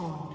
Minions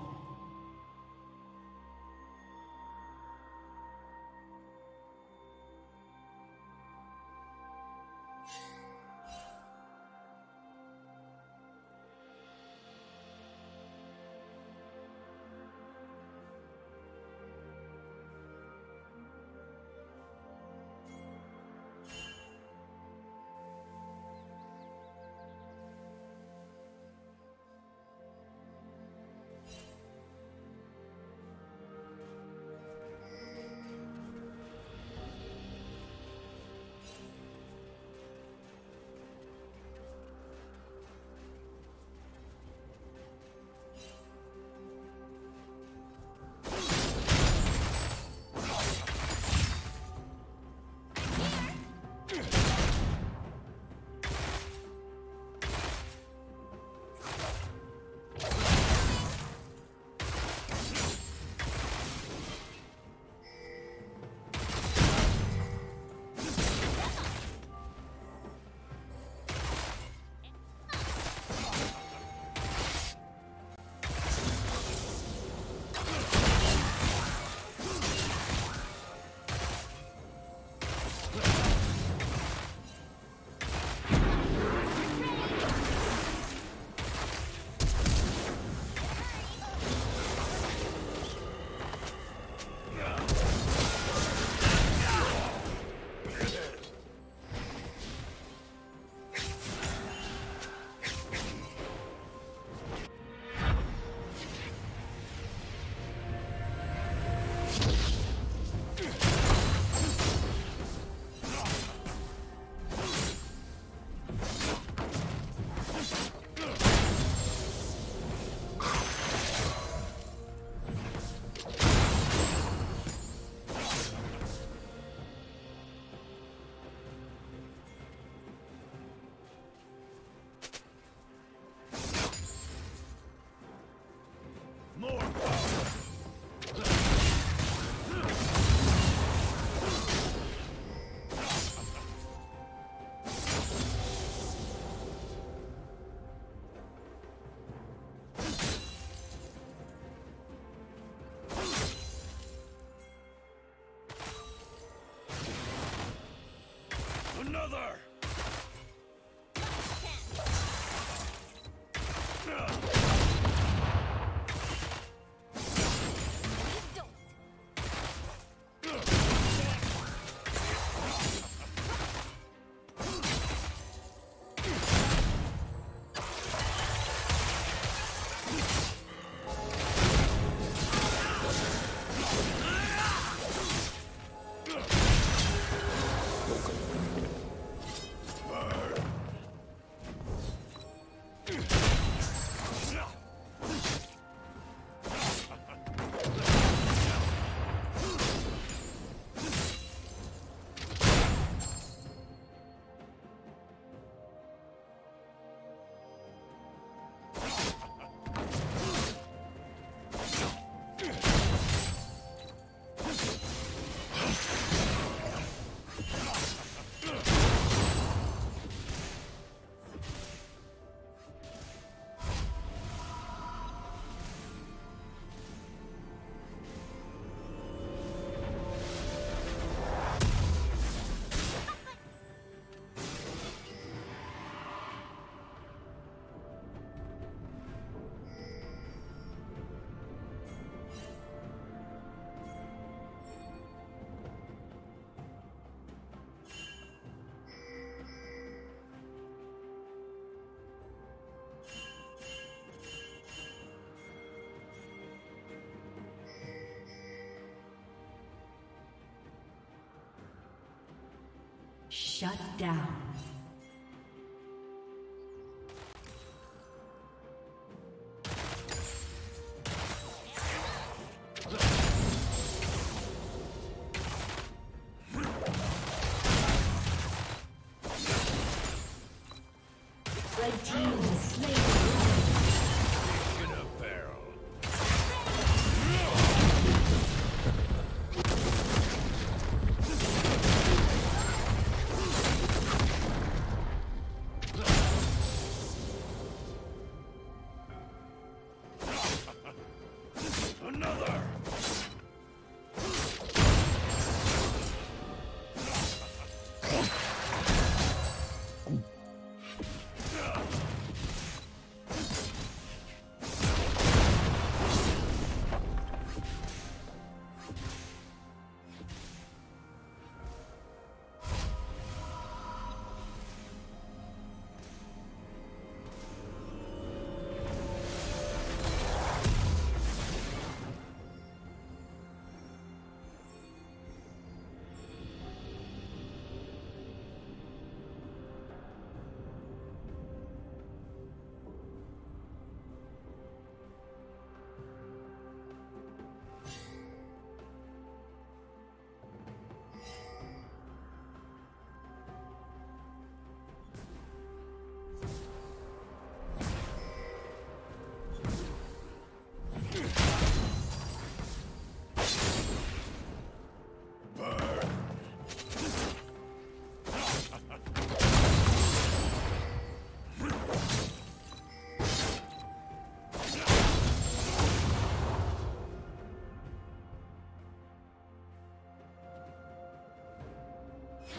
Shut down.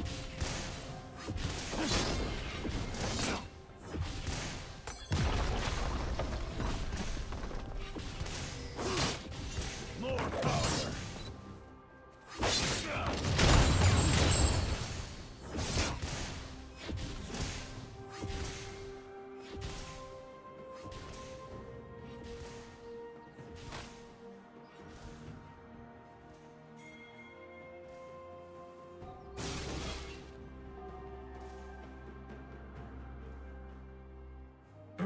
Another! More power!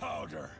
Powder!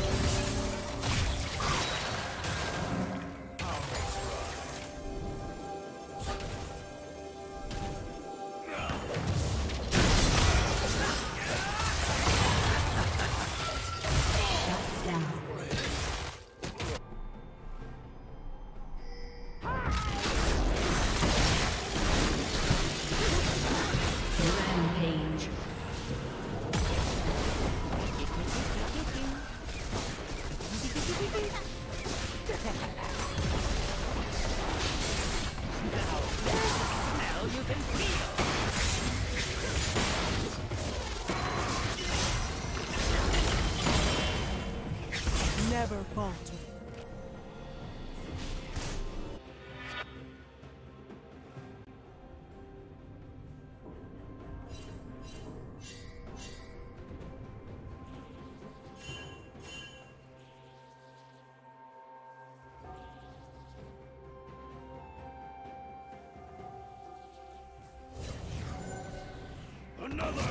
Another.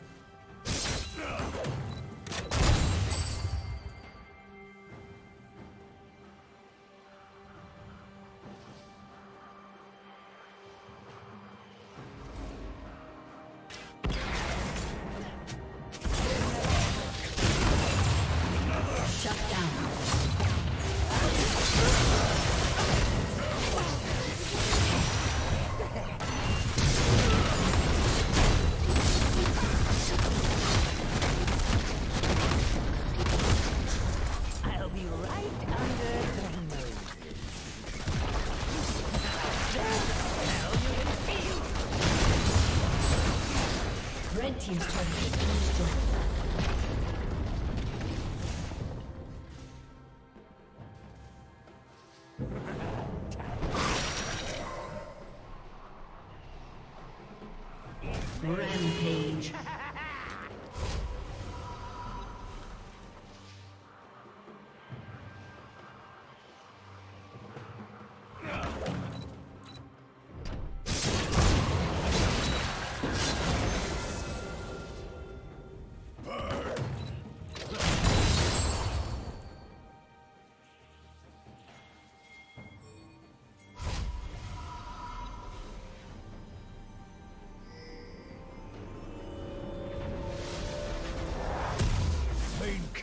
Rampage.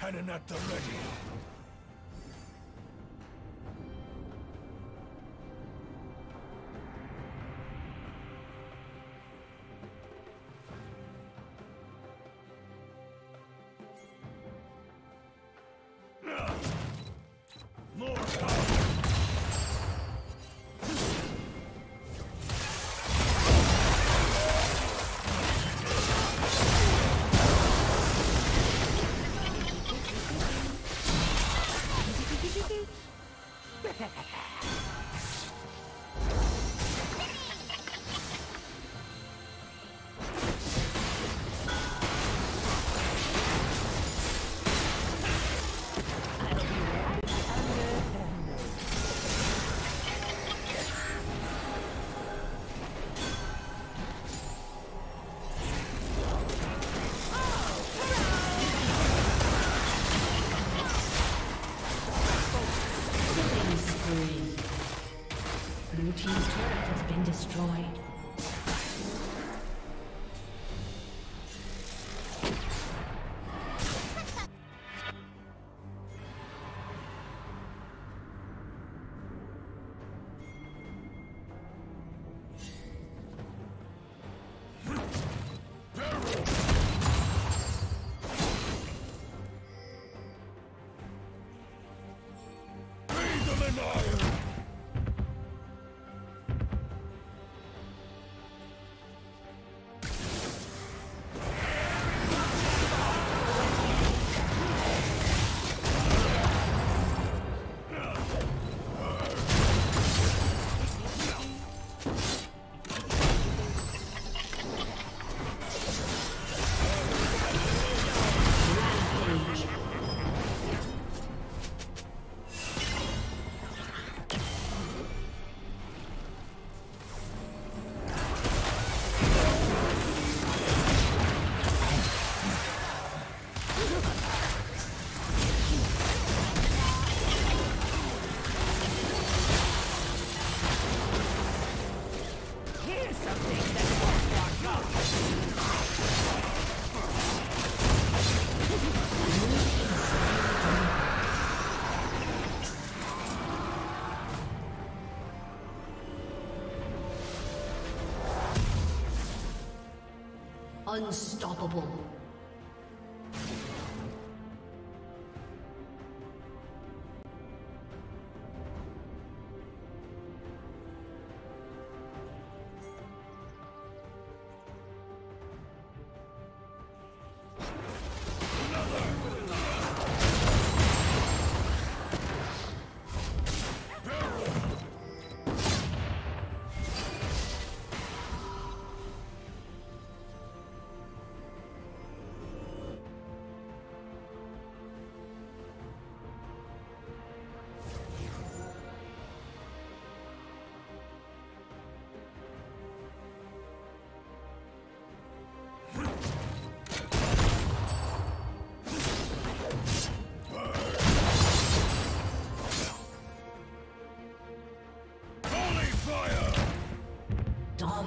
And at the ready. Unstoppable.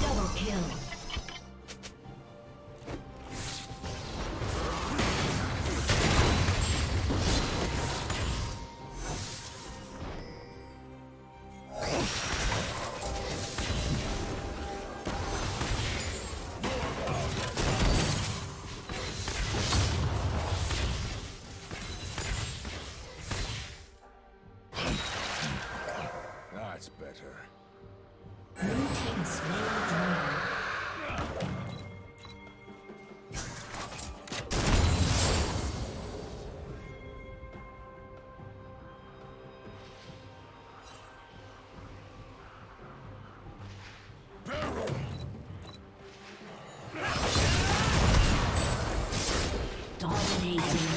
Double kill. Dominating.